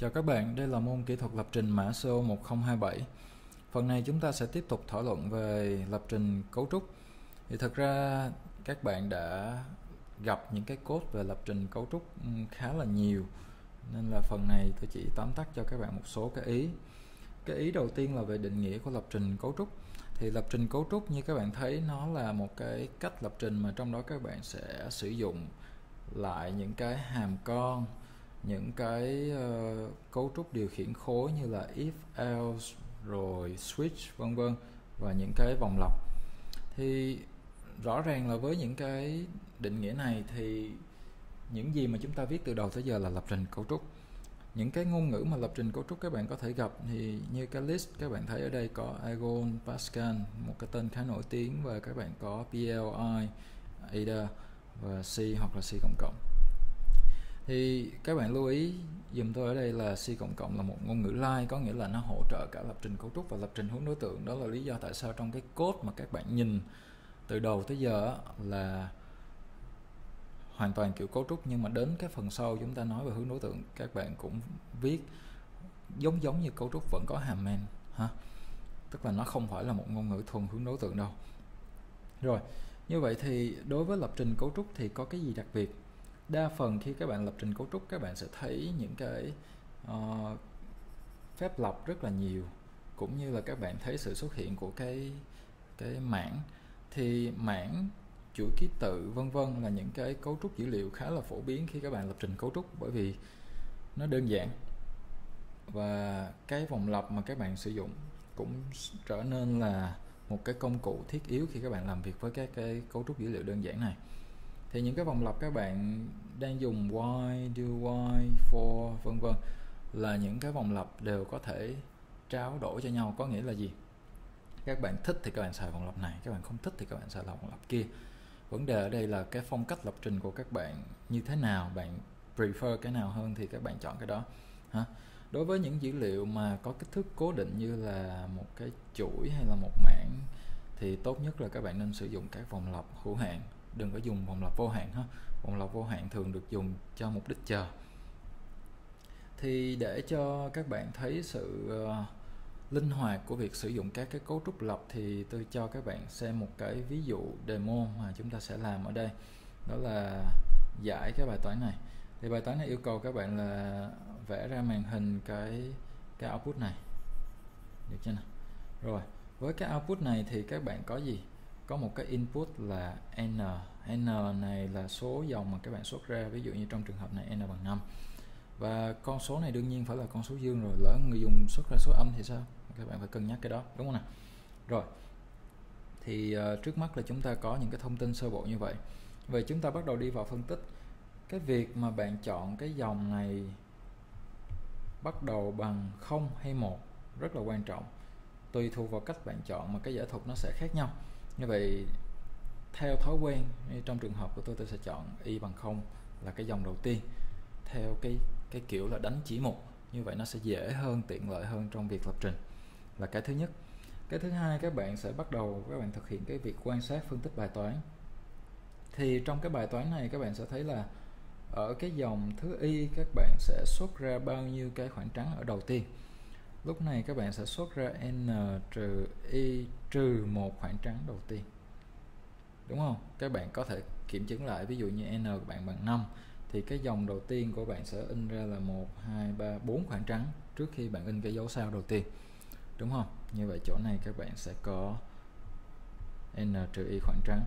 Chào các bạn, đây là môn kỹ thuật lập trình mã CO 1027. Phần này chúng ta sẽ tiếp tục thảo luận về lập trình cấu trúc. Thì thật ra các bạn đã gặp những cái code về lập trình cấu trúc ừ, khá là nhiều nên là phần này tôi chỉ tóm tắt cho các bạn một số cái ý. Cái ý đầu tiên là về định nghĩa của lập trình cấu trúc. Thì lập trình cấu trúc như các bạn thấy nó là một cái cách lập trình mà trong đó các bạn sẽ sử dụng lại những cái hàm con những cái uh, cấu trúc điều khiển khối như là if else rồi switch vân vân và những cái vòng lặp. Thì rõ ràng là với những cái định nghĩa này thì những gì mà chúng ta viết từ đầu tới giờ là lập trình cấu trúc. Những cái ngôn ngữ mà lập trình cấu trúc các bạn có thể gặp thì như cái list các bạn thấy ở đây có Argon, Pascal một cái tên khá nổi tiếng và các bạn có PLI, Ada và C hoặc là C cộng cộng thì các bạn lưu ý dùm tôi ở đây là C cộng cộng là một ngôn ngữ like có nghĩa là nó hỗ trợ cả lập trình cấu trúc và lập trình hướng đối tượng. Đó là lý do tại sao trong cái code mà các bạn nhìn từ đầu tới giờ là hoàn toàn kiểu cấu trúc. Nhưng mà đến cái phần sau chúng ta nói về hướng đối tượng, các bạn cũng viết giống giống như cấu trúc vẫn có hàm men ha? Tức là nó không phải là một ngôn ngữ thuần hướng đối tượng đâu. Rồi, như vậy thì đối với lập trình cấu trúc thì có cái gì đặc biệt? Đa phần khi các bạn lập trình cấu trúc các bạn sẽ thấy những cái uh, phép lọc rất là nhiều cũng như là các bạn thấy sự xuất hiện của cái cái mảng. Thì mảng chuỗi ký tự vân vân là những cái cấu trúc dữ liệu khá là phổ biến khi các bạn lập trình cấu trúc bởi vì nó đơn giản. Và cái vòng lặp mà các bạn sử dụng cũng trở nên là một cái công cụ thiết yếu khi các bạn làm việc với các cái cấu trúc dữ liệu đơn giản này thì những cái vòng lặp các bạn đang dùng while, do while, for vân vân là những cái vòng lặp đều có thể trao đổi cho nhau. Có nghĩa là gì? Các bạn thích thì các bạn xài vòng lặp này các bạn không thích thì các bạn xài vòng lặp kia. Vấn đề ở đây là cái phong cách lập trình của các bạn như thế nào bạn prefer cái nào hơn thì các bạn chọn cái đó ha. Đối với những dữ liệu mà có kích thước cố định như là một cái chuỗi hay là một mảng thì tốt nhất là các bạn nên sử dụng các vòng lặp hữu hạn đừng có dùng vòng lặp vô hạn ha. Vòng lặp vô hạn thường được dùng cho mục đích chờ. Thì để cho các bạn thấy sự uh, linh hoạt của việc sử dụng các cái cấu trúc lập thì tôi cho các bạn xem một cái ví dụ demo mà chúng ta sẽ làm ở đây. Đó là giải cái bài toán này. Thì bài toán này yêu cầu các bạn là vẽ ra màn hình cái cái output này. Được chưa nào? Rồi với cái output này thì các bạn có gì? Có một cái input là n. N này là số dòng mà các bạn xuất ra ví dụ như trong trường hợp này n bằng 5 và con số này đương nhiên phải là con số dương rồi lỡ người dùng xuất ra số âm thì sao? Các bạn phải cân nhắc cái đó đúng không nào? Rồi thì uh, trước mắt là chúng ta có những cái thông tin sơ bộ như vậy. Vậy chúng ta bắt đầu đi vào phân tích. Cái việc mà bạn chọn cái dòng này bắt đầu bằng 0 hay 1 rất là quan trọng tùy thuộc vào cách bạn chọn mà cái giải thuật nó sẽ khác nhau như vậy, theo thói quen trong trường hợp của tôi tôi sẽ chọn y bằng không là cái dòng đầu tiên. Theo cái cái kiểu là đánh chỉ một, như vậy nó sẽ dễ hơn, tiện lợi hơn trong việc lập trình. Là cái thứ nhất. Cái thứ hai, các bạn sẽ bắt đầu, các bạn thực hiện cái việc quan sát phân tích bài toán. Thì trong cái bài toán này, các bạn sẽ thấy là ở cái dòng thứ y, các bạn sẽ xuất ra bao nhiêu cái khoảng trắng ở đầu tiên. Lúc này, các bạn sẽ xuất ra n trừ y trừ một khoảng trắng đầu tiên. Đúng không? Các bạn có thể kiểm chứng lại, ví dụ như n của bạn bằng 5 thì cái dòng đầu tiên của bạn sẽ in ra là 1 2 3 4 khoảng trắng trước khi bạn in cái dấu sao đầu tiên. Đúng không? Như vậy chỗ này các bạn sẽ có n trừ y khoảng trắng.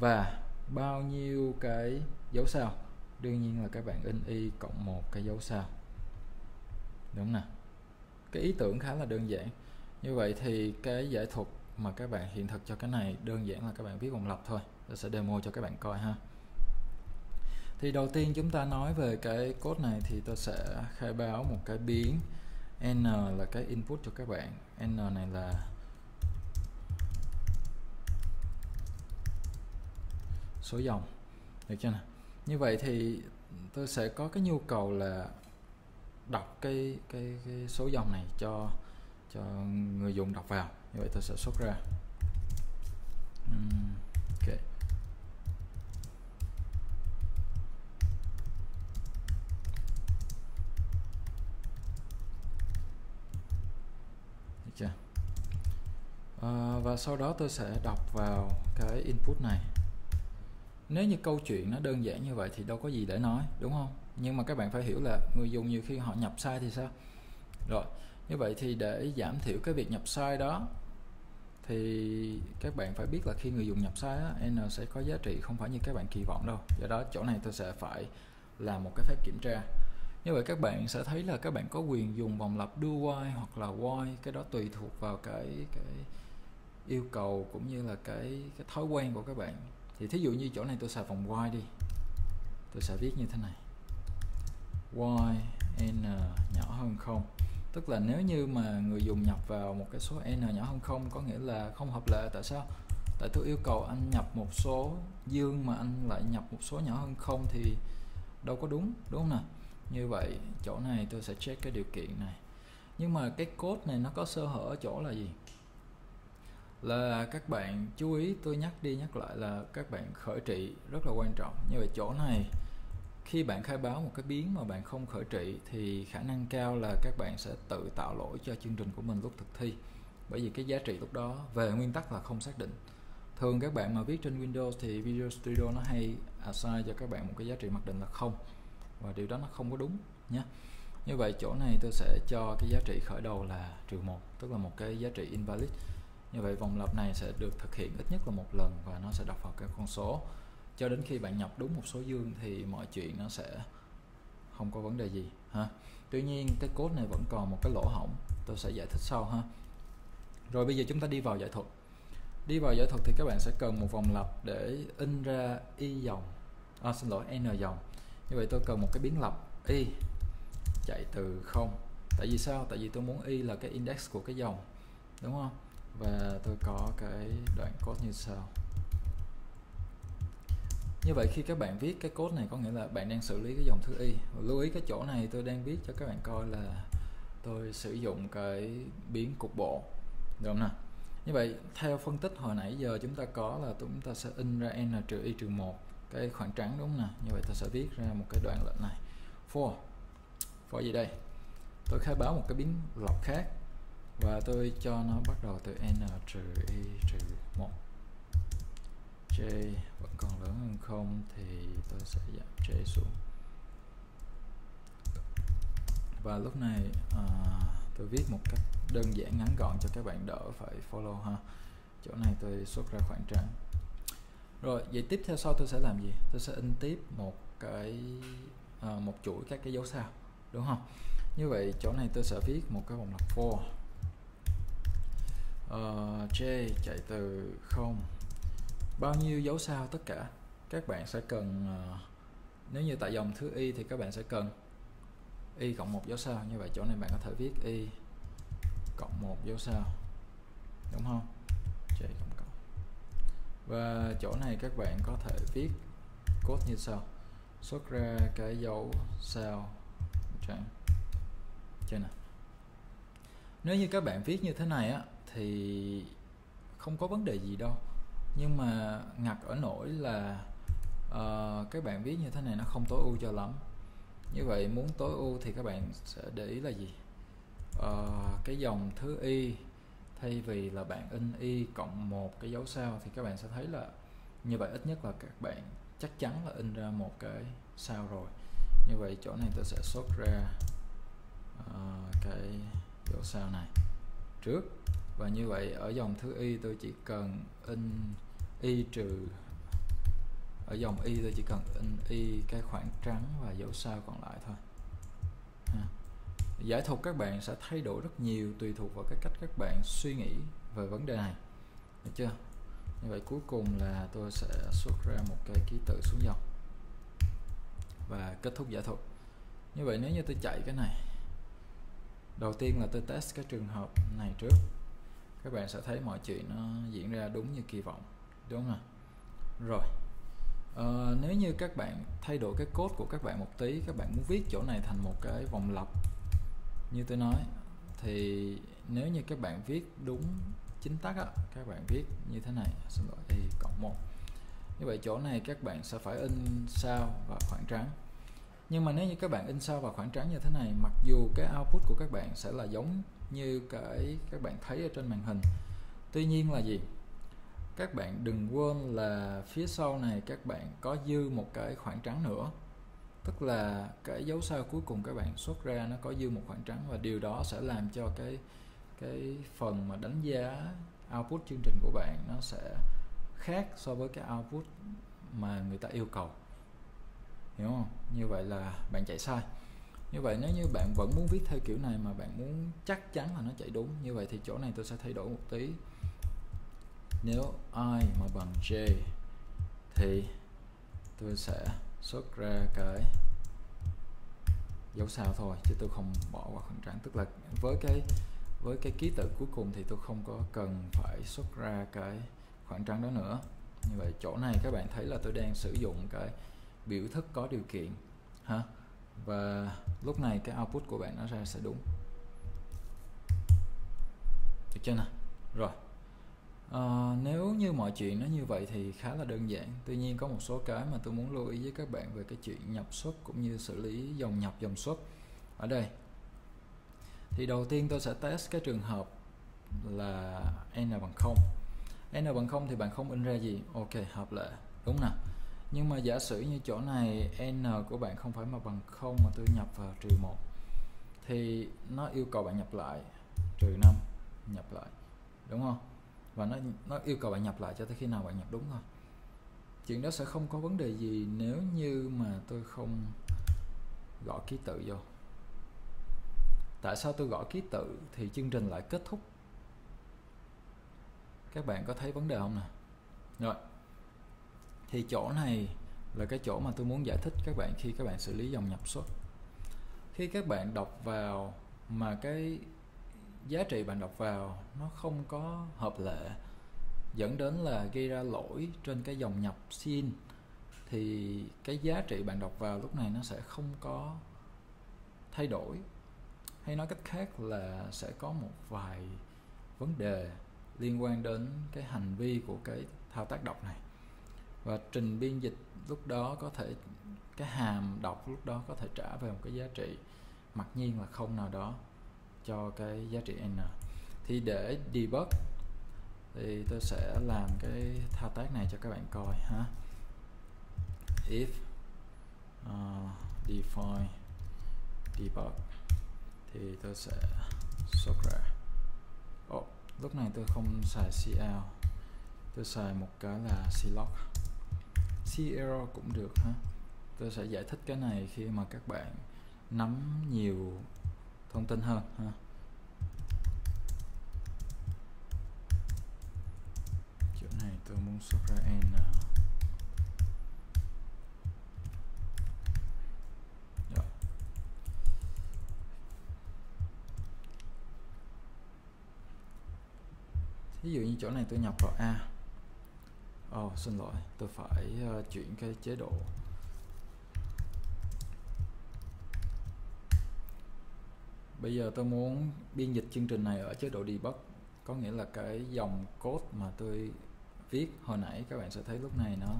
Và bao nhiêu cái dấu sao? Đương nhiên là các bạn in y cộng một cái dấu sao. Đúng nè. Cái ý tưởng khá là đơn giản. Như vậy thì cái giải thuật mà các bạn hiện thực cho cái này đơn giản là các bạn viết vòng lặp thôi. Tôi sẽ demo cho các bạn coi ha. Thì đầu tiên chúng ta nói về cái code này thì tôi sẽ khai báo một cái biến. N là cái input cho các bạn. N này là số dòng. Được chưa nào? Như vậy thì tôi sẽ có cái nhu cầu là đọc cái cái, cái số dòng này cho cho người dùng đọc vào. Như vậy tôi sẽ xuất ra. Ok. Được chưa? À, và sau đó tôi sẽ đọc vào cái input này. Nếu như câu chuyện nó đơn giản như vậy thì đâu có gì để nói đúng không? Nhưng mà các bạn phải hiểu là người dùng nhiều khi họ nhập sai thì sao? Rồi như vậy thì để giảm thiểu cái việc nhập sai đó thì các bạn phải biết là khi người dùng nhập sai á, n sẽ có giá trị không phải như các bạn kỳ vọng đâu. Do đó chỗ này tôi sẽ phải làm một cái phép kiểm tra. Như vậy các bạn sẽ thấy là các bạn có quyền dùng vòng lặp do while hoặc là while cái đó tùy thuộc vào cái cái yêu cầu cũng như là cái cái thói quen của các bạn. Thì thí dụ như chỗ này tôi xài vòng while đi. Tôi sẽ viết như thế này. While n nhỏ hơn không? Tức là nếu như mà người dùng nhập vào một cái số n nhỏ hơn không, có nghĩa là không hợp lệ. Tại sao? Tại tôi yêu cầu anh nhập một số dương mà anh lại nhập một số nhỏ hơn không thì đâu có đúng đúng không nào? Như vậy, chỗ này tôi sẽ check cái điều kiện này. Nhưng mà cái code này nó có sơ hở ở chỗ là gì? Là các bạn chú ý, tôi nhắc đi nhắc lại là các bạn khởi trị rất là quan trọng. Như vậy, chỗ này khi bạn khai báo một cái biến mà bạn không khởi trị thì khả năng cao là các bạn sẽ tự tạo lỗi cho chương trình của mình lúc thực thi. Bởi vì cái giá trị lúc đó về nguyên tắc là không xác định. Thường các bạn mà viết trên Windows thì Visual Studio nó hay assign cho các bạn một cái giá trị mặc định là không. Và điều đó nó không có đúng nhé như vậy chỗ này tôi sẽ cho cái giá trị khởi đầu là trừ một, tức là một cái giá trị invalid. Như vậy vòng lặp này sẽ được thực hiện ít nhất là một lần và nó sẽ đọc vào cái con số cho đến khi bạn nhập đúng một số dương thì mọi chuyện nó sẽ không có vấn đề gì ha. Tuy nhiên cái code này vẫn còn một cái lỗ hổng tôi sẽ giải thích sau ha. Rồi bây giờ chúng ta đi vào giải thuật. Đi vào giải thuật thì các bạn sẽ cần một vòng lặp để in ra y dòng. À, xin lỗi n dòng. Như vậy tôi cần một cái biến lập y chạy từ không. Tại vì sao? Tại vì tôi muốn y là cái index của cái dòng đúng không? Và tôi có cái đoạn code như sau như vậy khi các bạn viết cái code này có nghĩa là bạn đang xử lý cái dòng thứ y. Lưu ý cái chỗ này tôi đang viết cho các bạn coi là tôi sử dụng cái biến cục bộ. Được không nào? Như vậy, theo phân tích hồi nãy giờ chúng ta có là chúng ta sẽ in ra n trừ y trừ một cái khoảng trắng, đúng không nào? Như vậy ta sẽ viết ra một cái đoạn lệnh này. For for gì đây? Tôi khai báo một cái biến lọc khác và tôi cho nó bắt đầu từ n trừ y trừ một j vẫn còn lớn hơn không thì tôi sẽ giảm j xuống. Và lúc này à, tôi viết một cách đơn giản ngắn gọn cho các bạn đỡ phải follow ha. Chỗ này tôi xuất ra khoảng trắng. Rồi vậy tiếp theo sau tôi sẽ làm gì? Tôi sẽ in tiếp một cái à, một chuỗi các cái dấu sao đúng không? Như vậy chỗ này tôi sẽ viết một cái vòng lặp for uh, ờ, j chạy từ không bao nhiêu dấu sao tất cả các bạn sẽ cần ờ, nếu như tại dòng thứ y thì các bạn sẽ cần y cộng một dấu sao. Như vậy chỗ này bạn có thể viết y cộng một dấu sao, đúng không? J cộng cộng. Và chỗ này các bạn có thể viết code như sau. Xuất ra cái dấu sao chẳng trên này. Nếu như các bạn viết như thế này á, thì không có vấn đề gì đâu nhưng mà ngặt ở nỗi là ờ, uh, các bạn viết như thế này nó không tối ưu cho lắm. Như vậy muốn tối ưu thì các bạn sẽ để ý là gì? Uh, cái dòng thứ y thay vì là bạn in y cộng một cái dấu sao thì các bạn sẽ thấy là như vậy ít nhất là các bạn chắc chắn là in ra một cái sao rồi. Như vậy chỗ này tôi sẽ xuất ra uh, cái dấu sao này trước. Và như vậy ở dòng thứ y tôi chỉ cần in y trừ ở dòng y tôi chỉ cần in y cái khoảng trắng và dấu sao còn lại thôi. Ha. giải thuật các bạn sẽ thay đổi rất nhiều tùy thuộc vào cái cách các bạn suy nghĩ về vấn đề này. Được chưa? Như vậy cuối cùng là tôi sẽ xuất ra một cái ký tự xuống dòng và kết thúc giải thuật. Như vậy nếu như tôi chạy cái này, đầu tiên là tôi test cái trường hợp này trước. Các bạn sẽ thấy mọi chuyện nó diễn ra đúng như kỳ vọng đúng rồi. rồi. À, nếu như các bạn thay đổi cái code của các bạn một tí các bạn muốn viết chỗ này thành một cái vòng lặp như tôi nói thì nếu như các bạn viết đúng chính tắc á, các bạn viết như thế này xin lỗi y cộng một. Như vậy chỗ này các bạn sẽ phải in sao và khoảng trắng nhưng mà nếu như các bạn in sao và khoảng trắng như thế này mặc dù cái output của các bạn sẽ là giống như cái các bạn thấy ở trên màn hình tuy nhiên là gì? Các bạn đừng quên là phía sau này các bạn có dư một cái khoảng trắng nữa. Tức là cái dấu sao cuối cùng các bạn xuất ra nó có dư một khoảng trắng và điều đó sẽ làm cho cái cái phần mà đánh giá output chương trình của bạn nó sẽ khác so với cái output mà người ta yêu cầu. Hiểu không? Như vậy là bạn chạy sai. Như vậy nếu như bạn vẫn muốn viết theo kiểu này mà bạn muốn chắc chắn là nó chạy đúng, như vậy thì chỗ này tôi sẽ thay đổi một tí nếu i mà bằng j thì tôi sẽ xuất ra cái dấu sao thôi, chứ tôi không bỏ qua khoảng trắng. Tức là với cái với cái ký tự cuối cùng thì tôi không có cần phải xuất ra cái khoảng trắng đó nữa. Như vậy chỗ này các bạn thấy là tôi đang sử dụng cái biểu thức có điều kiện, ha? Và lúc này cái output của bạn nó ra sẽ đúng. Được chưa nào? Rồi à, nếu như mọi chuyện nó như vậy thì khá là đơn giản. Tuy nhiên có một số cái mà tôi muốn lưu ý với các bạn về cái chuyện nhập xuất cũng như xử lý dòng nhập dòng xuất. Ở đây. Thì đầu tiên tôi sẽ test cái trường hợp là n bằng 0 n bằng 0 thì bạn không in ra gì. Ok hợp lệ. Đúng nè. Nhưng mà giả sử như chỗ này n của bạn không phải mà bằng 0 mà tôi nhập vào trừ 1 thì nó yêu cầu bạn nhập lại. Trừ 5 nhập lại. Đúng không? Và nó nó yêu cầu bạn nhập lại cho tới khi nào bạn nhập đúng thôi. Chuyện đó sẽ không có vấn đề gì nếu như mà tôi không gõ ký tự vô. Tại sao tôi gõ ký tự thì chương trình lại kết thúc? Các bạn có thấy vấn đề không nè? Rồi. Thì chỗ này là cái chỗ mà tôi muốn giải thích các bạn khi các bạn xử lý dòng nhập xuất. Khi các bạn đọc vào mà cái giá trị bạn đọc vào nó không có hợp lệ, dẫn đến là gây ra lỗi trên cái dòng nhập xin. Thì cái giá trị bạn đọc vào lúc này nó sẽ không có thay đổi. Hay nói cách khác là sẽ có một vài vấn đề liên quan đến cái hành vi của cái thao tác đọc này. Và trình biên dịch lúc đó có thể, cái hàm đọc lúc đó có thể trả về một cái giá trị mặc nhiên là không nào đó cho cái giá trị n. Thì để debug thì tôi sẽ làm cái thao tác này cho các bạn coi ha. If uh, define debug thì tôi sẽ xuất ra. Oh, lúc này tôi không xài cl tôi xài một cái là clock cl cũng được ha. Tôi sẽ giải thích cái này khi mà các bạn nắm nhiều thông tin hơn ha. Chỗ này tôi muốn xuất ra n Rồi. Ví dụ như chỗ này tôi nhập vào A. Oh, xin lỗi, tôi phải uh, chuyển cái chế độ. Bây giờ tôi muốn biên dịch chương trình này ở chế độ debug. Có nghĩa là cái dòng code mà tôi viết hồi nãy các bạn sẽ thấy lúc này nó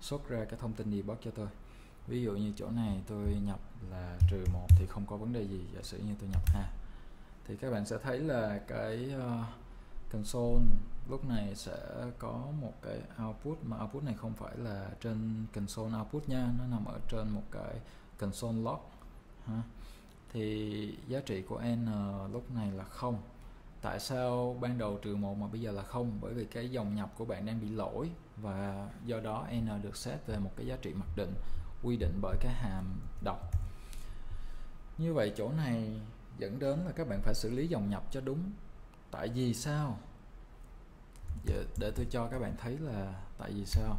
xuất ra cái thông tin debug cho tôi. Ví dụ như chỗ này tôi nhập là trừ một thì không có vấn đề gì giả sử như tôi nhập a thì các bạn sẽ thấy là cái uh, console lúc này sẽ có một cái output mà output này không phải là trên console output nha nó nằm ở trên một cái console log ha thì giá trị của n ờ, lúc này là không. Tại sao ban đầu trừ một mà bây giờ là không? Bởi vì cái dòng nhập của bạn đang bị lỗi và do đó n được set về một cái giá trị mặc định, quy định bởi cái hàm đọc như vậy chỗ này dẫn đến là các bạn phải xử lý dòng nhập cho đúng. Tại vì sao? Dạ, để tôi cho các bạn thấy là tại vì sao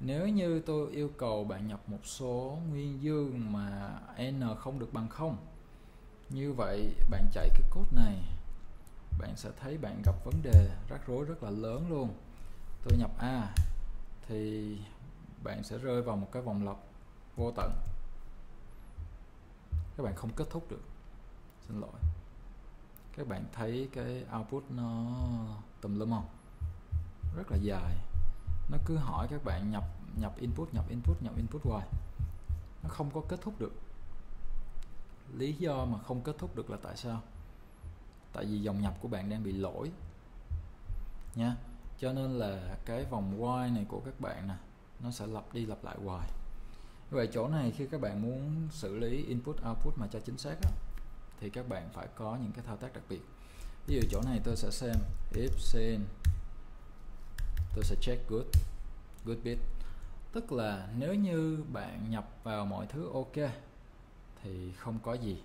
nếu như tôi yêu cầu bạn nhập một số nguyên dương mà n không được bằng không, như vậy bạn chạy cái code này, bạn sẽ thấy bạn gặp vấn đề rắc rối rất là lớn luôn. Tôi nhập a, thì bạn sẽ rơi vào một cái vòng lặp vô tận. Các bạn không kết thúc được. Xin lỗi. Các bạn thấy cái output nó tùm lum không? Rất là dài nó cứ hỏi các bạn nhập nhập input nhập input nhập input hoài. Nó không có kết thúc được. Lý do mà không kết thúc được là tại sao? Tại vì dòng nhập của bạn đang bị lỗi. Nha. Cho nên là cái vòng while này của các bạn nè nó sẽ lặp đi lặp lại hoài. Vậy chỗ này khi các bạn muốn xử lý input output mà cho chính xác đó, thì các bạn phải có những cái thao tác đặc biệt. Ví dụ chỗ này tôi sẽ xem if sin tôi sẽ check good good bit. Tức là nếu như bạn nhập vào mọi thứ ok, thì không có gì.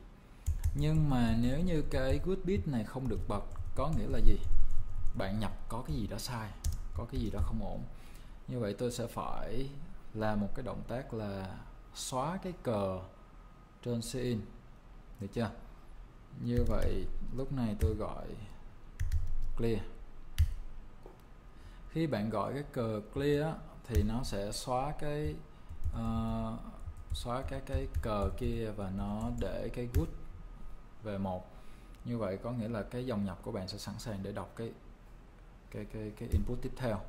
Nhưng mà nếu như cái good bit này không được bật, có nghĩa là gì? Bạn nhập có cái gì đó sai, có cái gì đó không ổn. Như vậy tôi sẽ phải làm một cái động tác là xóa cái cờ trên cin, được chưa? Như vậy lúc này tôi gọi clear khi bạn gọi cái cờ clear thì nó sẽ xóa cái uh, xóa cái cái cờ kia và nó để cái good về một. Như vậy có nghĩa là cái dòng nhập của bạn sẽ sẵn sàng để đọc cái cái cái cái input tiếp theo.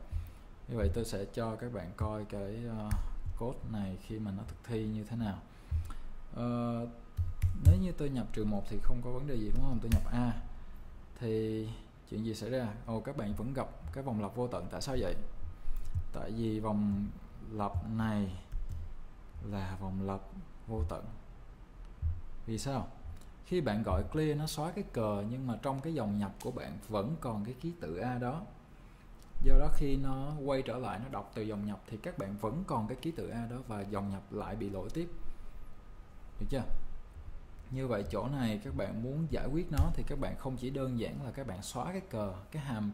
Như vậy tôi sẽ cho các bạn coi cái uh, code này khi mà nó thực thi như thế nào. Uh, nếu như tôi nhập trừ một thì không có vấn đề gì đúng không? Tôi nhập a. Thì chuyện gì xảy ra? Ồ, các bạn vẫn gặp cái vòng lặp vô tận, tại sao vậy? Tại vì vòng lặp này là vòng lặp vô tận. Vì sao? Khi bạn gọi clear, nó xóa cái cờ, nhưng mà trong cái dòng nhập của bạn vẫn còn cái ký tự A đó. Do đó khi nó quay trở lại, nó đọc từ dòng nhập, thì các bạn vẫn còn cái ký tự A đó và dòng nhập lại bị lỗi tiếp. Được chưa? Như vậy chỗ này các bạn muốn giải quyết nó thì các bạn không chỉ đơn giản là các bạn xóa cái cờ, cái hàm,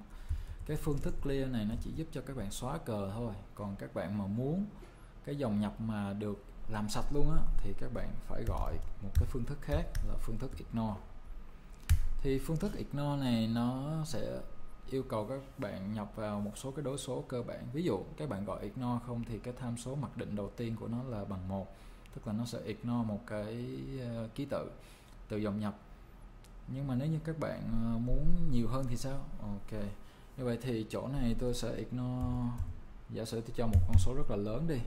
cái phương thức clear này nó chỉ giúp cho các bạn xóa cờ thôi. Còn các bạn mà muốn cái dòng nhập mà được làm sạch luôn á, thì các bạn phải gọi một cái phương thức khác là phương thức ignore. Thì phương thức ignore này nó sẽ yêu cầu các bạn nhập vào một số cái đối số cơ bản. Ví dụ, các bạn gọi ignore không thì cái tham số mặc định đầu tiên của nó là bằng một tức là nó sẽ ignore một cái uh, ký tự từ dòng nhập. Nhưng mà nếu như các bạn uh, muốn nhiều hơn thì sao? Ok. Như vậy thì chỗ này tôi sẽ ignore giả sử tôi cho một con số rất là lớn đi.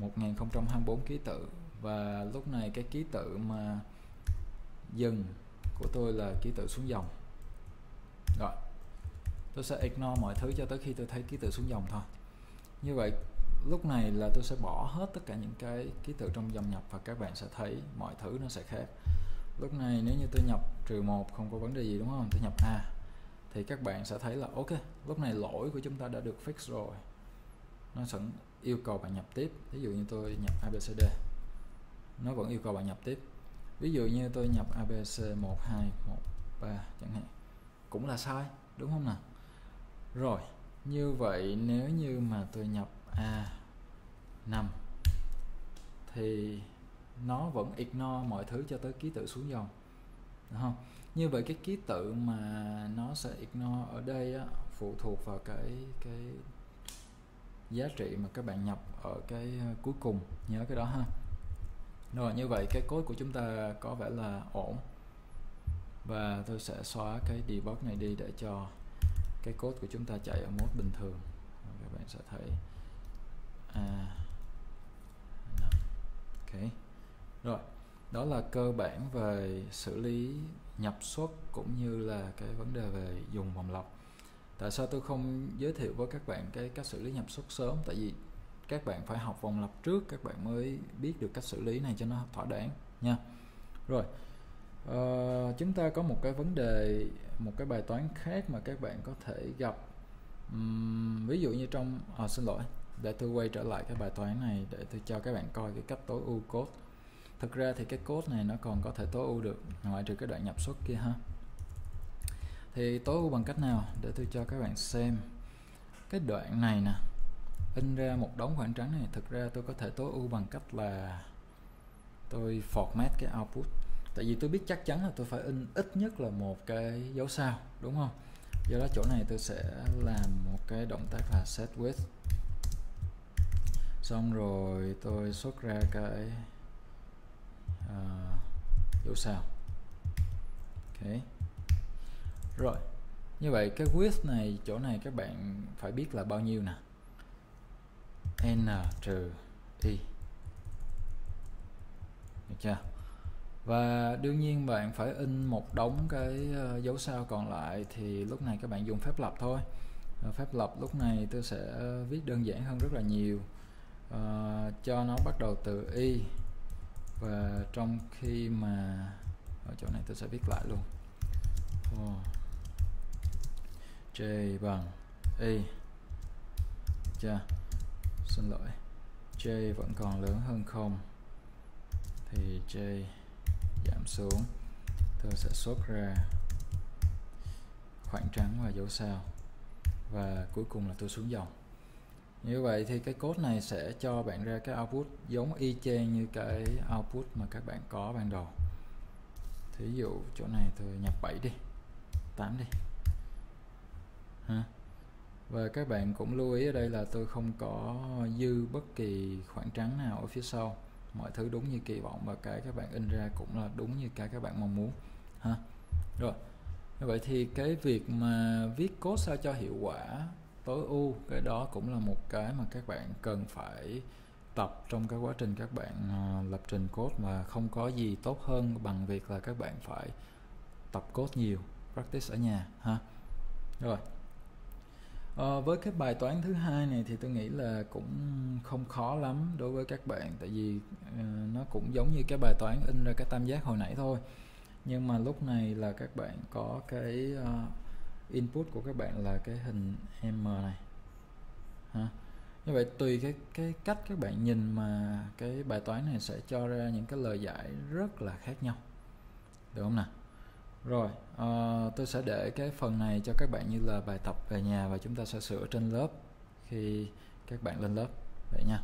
1024 ký tự. Và lúc này cái ký tự mà dừng của tôi là ký tự xuống dòng. Rồi. Tôi sẽ ignore mọi thứ cho tới khi tôi thấy ký tự xuống dòng thôi. Như vậy lúc này là tôi sẽ bỏ hết tất cả những cái ký tự trong dòng nhập và các bạn sẽ thấy mọi thứ nó sẽ khác. Lúc này nếu như tôi nhập trừ một không có vấn đề gì, đúng không? Tôi nhập a, thì các bạn sẽ thấy là, ok, lúc này lỗi của chúng ta đã được fix rồi. Nó sẵn yêu cầu bạn nhập tiếp. Ví dụ như tôi nhập abcd nó vẫn yêu cầu bạn nhập tiếp. Ví dụ như tôi nhập abc 1213 chẳng hạn, cũng là sai, đúng không nào? Rồi, như vậy nếu như mà tôi nhập a 5 thì nó vẫn ignore mọi thứ cho tới ký tự xuống dòng đúng không? Như vậy cái ký tự mà nó sẽ ignore ở đây á, phụ thuộc vào cái cái giá trị mà các bạn nhập ở cái ờ, cuối cùng nhớ cái đó ha. Rồi như vậy cái code của chúng ta có vẻ là ổn. Và tôi sẽ xóa cái debug này đi để cho cái code của chúng ta chạy ở mode bình thường. Các bạn sẽ thấy à, ok. Rồi đó là cơ bản về xử lý nhập xuất cũng như là cái vấn đề về dùng vòng lọc. Tại sao tôi không giới thiệu với các bạn cái cách xử lý nhập xuất sớm? Tại vì các bạn phải học vòng lặp trước các bạn mới biết được cách xử lý này cho nó thỏa đáng nha. Rồi uh, chúng ta có một cái vấn đề một cái bài toán khác mà các bạn có thể gặp. Um, ví dụ như trong à, xin lỗi để tôi quay trở lại cái bài toán này để tôi cho các bạn coi cái cách tối ưu code. Thực ra thì cái code này nó còn có thể tối ưu được ngoại trừ cái đoạn nhập xuất kia ha. Thì tối ưu bằng cách nào? Để tôi cho các bạn xem. Cái đoạn này nè, in ra một đống khoảng trắng này, thực ra tôi có thể tối ưu bằng cách là tôi format cái output. Tại vì tôi biết chắc chắn là tôi phải in ít nhất là một cái dấu sao, đúng không? Do đó chỗ này tôi sẽ làm một cái động tác là set width xong rồi tôi xuất ra cái uh, dấu sao. Ok. Rồi như vậy cái width này chỗ này các bạn phải biết là bao nhiêu nè? N trừ y được chưa? Và đương nhiên bạn phải in một đống cái ờ, dấu sao còn lại thì lúc này các bạn dùng phép lập thôi. Ờ, phép lập lúc này tôi sẽ viết đơn giản hơn rất là nhiều uh, cho nó bắt đầu từ y. Và trong khi mà ở chỗ này tôi sẽ viết lại luôn. Oh. j bằng y. Chưa xin lỗi. J vẫn còn lớn hơn không? Thì j giảm xuống. Tôi sẽ xuất ra khoảng trắng và dấu sao. Và cuối cùng là tôi xuống dòng như vậy thì cái code này sẽ cho bạn ra cái output giống y chang như cái output mà các bạn có ban đầu. Thí dụ chỗ này tôi nhập 7 đi 8 đi. Ha. Và các bạn cũng lưu ý ở đây là tôi không có dư bất kỳ khoảng trắng nào ở phía sau. Mọi thứ đúng như kỳ vọng và cái các bạn in ra cũng là đúng như cái các bạn mong muốn. Ha. Rồi. Như vậy thì cái việc mà viết code sao cho hiệu quả tối ưu. Cái đó cũng là một cái mà các bạn cần phải tập trong cái quá trình các bạn uh, lập trình code mà không có gì tốt hơn bằng việc là các bạn phải tập code nhiều practice ở nhà ha. Rồi. À, với cái bài toán thứ hai này thì tôi nghĩ là cũng không khó lắm đối với các bạn tại vì uh, nó cũng giống như cái bài toán in ra cái tam giác hồi nãy thôi. Nhưng mà lúc này là các bạn có cái uh, input của các bạn là cái hình m này. Ha. Như vậy tùy cái cái cách các bạn nhìn mà cái bài toán này sẽ cho ra những cái lời giải rất là khác nhau. Được không nào? Rồi uh, tôi sẽ để cái phần này cho các bạn như là bài tập về nhà và chúng ta sẽ sửa trên lớp khi các bạn lên lớp vậy nha.